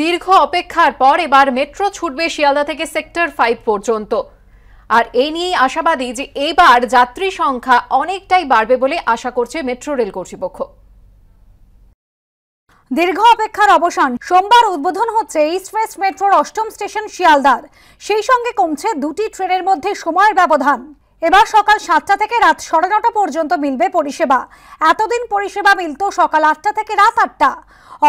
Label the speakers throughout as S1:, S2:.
S1: দীর্ঘ অপেক্ষার পর এবার মেট্রো ছুটবে শিয়ালদা থেকে সেক্টর ফাইভ পর্যন্ত। আর এই নিয়েই আশাবাদী যে এবার যাত্রী সংখ্যা অনেকটাই বাড়বে বলে আশা করছে মেট্রো রেল কর্তৃপক্ষ।
S2: দীর্ঘ অপেক্ষার অবসান। সোমবার উদ্বোধন হচ্ছে ইস্ট ওয়েস্ট মেট্রোর অষ্টম স্টেশন শিয়ালদার। সেই সঙ্গে কমছে দুটি ট্রেনের মধ্যে সময়ের ব্যবধান। এবার সকাল সাতটা থেকে রাত সাড়ে নটা পর্যন্ত মিলবে পরিষেবা। এতদিন পরিষেবা মিলত সকাল আটটা থেকে রাত আটটা।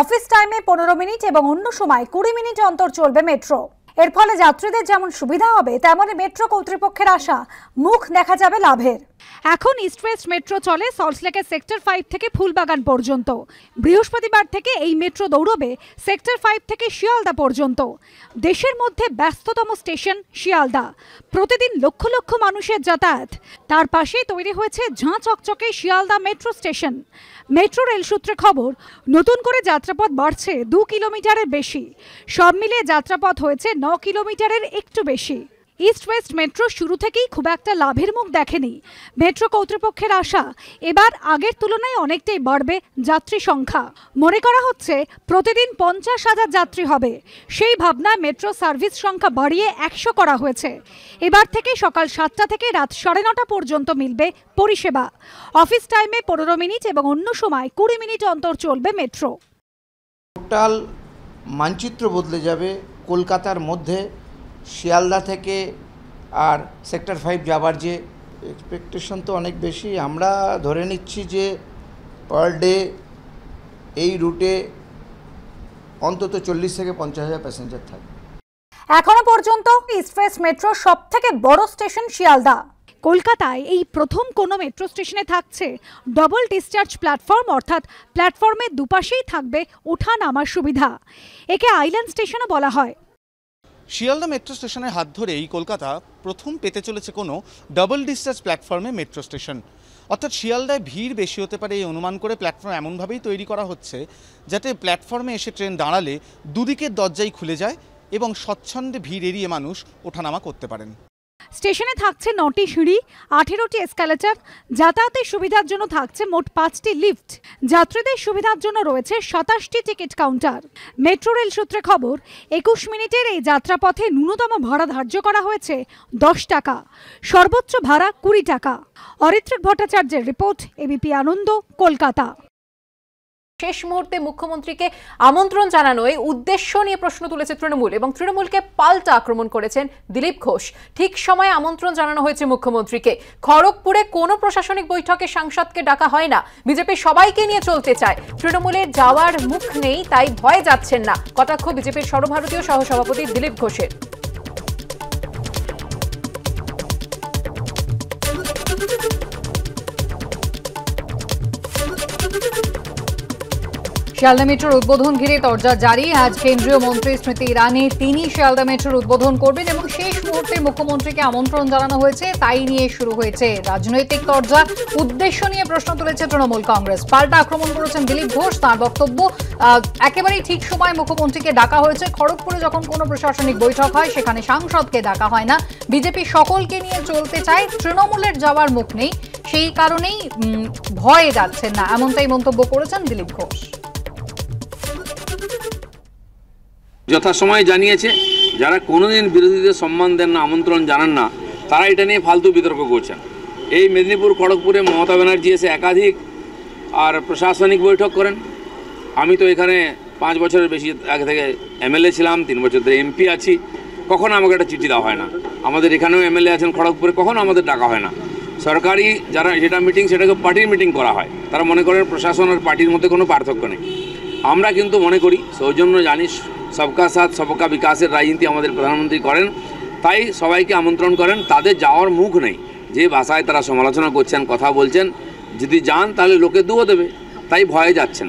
S2: অফিস টাইমে পনেরো মিনিট এবং অন্য সময় কুড়ি মিনিট অন্তর চলবে মেট্রো। এর ফলে যাত্রীদের যেমন সুবিধা হবে, তেমনই মেট্রো কর্তৃপক্ষের আশা, মুখ দেখা যাবে লাভের। এখন ইস্ট ওয়েস্ট মেট্রো চলে সল্টলেকের সেক্টর ফাইভ থেকে ফুলবাগান পর্যন্ত। বৃহস্পতিবার থেকে এই মেট্রো দৌড়বে সেক্টর ফাইভ থেকে শিয়ালদা পর্যন্ত। দেশের মধ্যে ব্যস্ততম স্টেশন শিয়ালদা। প্রতিদিন লক্ষ লক্ষ মানুষের যাতায়াত। তার পাশেই তৈরি হয়েছে ঝাঁ চকচকে Sealdah metro station metro rail সূত্রে খবর, নতুন করে যাত্রাপথ বাড়ছে দু কিলোমিটারের বেশি। সব মিলিয়ে যাত্রাপথ হয়েছে ন কিলোমিটারের একটু বেশি। ইস্ট ওয়েস্ট মেট্রো শুরু থেকেই খুব একটা লাভের মুখ দেখেনি। মেট্রো কর্তৃপক্ষের আশা এবার আগের তুলনায় অনেকটাই বাড়বে যাত্রী সংখ্যা। মনে করা হচ্ছে প্রতিদিন পঞ্চাশ হাজার যাত্রী হবে। সেই ভাবনায় মেট্রো সার্ভিস সংখ্যা বাড়িয়ে একশো করা হয়েছে। এবার থেকে সকাল সাতটা থেকে রাত সাড়ে নটা পর্যন্ত মিলবে পরিষেবা। অফিস টাইমে পনেরো মিনিট এবং অন্য সময় কুড়ি মিনিট অন্তর চলবে মেট্রো
S3: টোটাল মানচিত্র বদলে যাবে কলকাতার মধ্যে। শিয়ালদা থেকে আর সেক্টর ফাইভ যাবার যে এক্সপেকটেশন তো অনেক বেশি। আমরা ধরে নিচ্ছি যে পার ডে এই রুটে অন্তত চল্লিশ থেকে পঞ্চাশ হাজার প্যাসেঞ্জার থাকবে
S2: এখনও পর্যন্ত ইস্ট ওয়েস্ট মেট্রোর সব থেকে বড় স্টেশন শিয়ালদা। কলকাতায় এই প্রথম কোনো মেট্রো স্টেশনে থাকছে ডবল ডিসচার্জ প্ল্যাটফর্ম অর্থাৎ প্ল্যাটফর্মের দুপাশেই থাকবে ওঠা নামার সুবিধা। একে আইল্যান্ড স্টেশনও বলা হয়।
S4: শিয়ালদা মেট্রো স্টেশনের হাত ধরেই কলকাতা প্রথম পেতে চলেছে কোনো ডাবল ডিসচার্জ প্ল্যাটফর্মে মেট্রো স্টেশন অর্থাৎ শিয়ালদায় ভিড় বেশি হতে পারে এই অনুমান করে প্ল্যাটফর্ম এমনভাবেই তৈরি করা হচ্ছে, যাতে প্ল্যাটফর্মে এসে ট্রেন দাঁড়ালে দুদিকের দরজাই খুলে যায় এবং স্বচ্ছন্দে ভিড় এড়িয়ে মানুষ ওঠানামা করতে পারেন।
S2: স্টেশনে থাকছে নটি সিঁড়ি, আঠেরোটি এসকালেটার যাতায়াতের সুবিধার জন্য থাকছে মোট পাঁচটি লিফট যাত্রীদের সুবিধার জন্য রয়েছে সাতাশটি টিকিট কাউন্টার মেট্রো রেল সূত্রে খবর, একুশ মিনিটের এই যাত্রাপথে ন্যূনতম ভাড়া ধার্য করা হয়েছে দশ টাকা, সর্বোচ্চ ভাড়া কুড়ি টাকা। অরিত্রিক ভট্টাচার্যের রিপোর্ট, এবিপি আনন্দ, কলকাতা।
S1: শেষ মুহূর্তে মুখ্যমন্ত্রীকে আমন্ত্রণ জানানোয় উদ্দেশ্য নিয়ে প্রশ্ন তুলেছে তৃণমূল এবং তৃণমূলকে পাল্টা আক্রমণ করেছেন দিলীপ ঘোষ। ঠিক সময়ে আমন্ত্রণ জানানো হয়েছে মুখ্যমন্ত্রীকে। খড়গপুরে কোনো প্রশাসনিক বৈঠকে সাংসদকে ডাকা হয় না। বিজেপি সবাইকে নিয়ে চলতে চায়। তৃণমূলের যাওয়ার মুখ নেই, তাই ভয়ে যাচ্ছেন না। কটাক্ষ বিজেপির সর্বভারতীয় সহসভাপতি দিলীপ ঘোষের। শিয়ালদা মেট্রোর উদ্বোধন ঘিরে তরজা জারি। আজ কেন্দ্রীয় মন্ত্রী স্মৃতি ইরানি তিনি শিয়ালদা মেট্রোর উদ্বোধন করবেন এবং শেষ মুহূর্তে মুখ্যমন্ত্রীকে আমন্ত্রণ জানানো হয়েছে। তাই নিয়ে শুরু হয়েছে রাজনৈতিক তরজা। উদ্দেশ্য নিয়ে প্রশ্ন তুলেছে তৃণমূল কংগ্রেস। পাল্টা আক্রমণ করেছেন দিলীপ ঘোষ। তার বক্তব্য একেবারেই ঠিক সময় মুখ্যমন্ত্রীকে ডাকা হয়েছে। খড়গপুরে যখন কোনো প্রশাসনিক বৈঠক হয়, সেখানে সাংসদকে ডাকা হয় না। বিজেপি সকলকে নিয়ে চলতে চায়। তৃণমূলের যাওয়ার মুখ নেই। সেই কারণেই ভয়ে যাচ্ছেন না। এমনটাই মন্তব্য করেছেন দিলীপ ঘোষ।
S5: যথাসময়ে জানিয়েছে, যারা কোনোদিন বিরোধীদের সম্মান দেন না, আমন্ত্রণ জানান না, তারা এটা নিয়ে ফালতু বিতর্ক করছেন। এই মেদিনীপুর, খড়গপুরে মমতা ব্যানার্জি এসে একাধিক আর প্রশাসনিক বৈঠক করেন। আমি তো এখানে পাঁচ বছরের বেশি আগে থেকে এমএলএ ছিলাম, তিন বছর ধরে এমপি আছি। কখনো আমাকে একটা চিঠি দেওয়া হয় না। আমাদের এখানেও এমএলএ আছেন খড়গপুরে, কখনো আমাদের ডাকা হয় না। সরকারি যারা যেটা মিটিং সেটাকে পার্টির মিটিং করা হয়। তারা মনে করেন প্রশাসন আর পার্টির মধ্যে কোনো পার্থক্য নেই। আমরা কিন্তু মনে করি, সৌজন্য জানিস সবকা সাথ সবকা বিকাশের রাজনীতি আমাদের প্রধানমন্ত্রী করেন। তাই সবাইকে আমন্ত্রণ করেন। তাদের যাওয়ার মুখ নেই। যে ভাষায় তারা সমালোচনা করছেন, কথা বলছেন, যদি যান তাহলে লোকে দুও দেবে। তাই ভয়ে যাচ্ছেন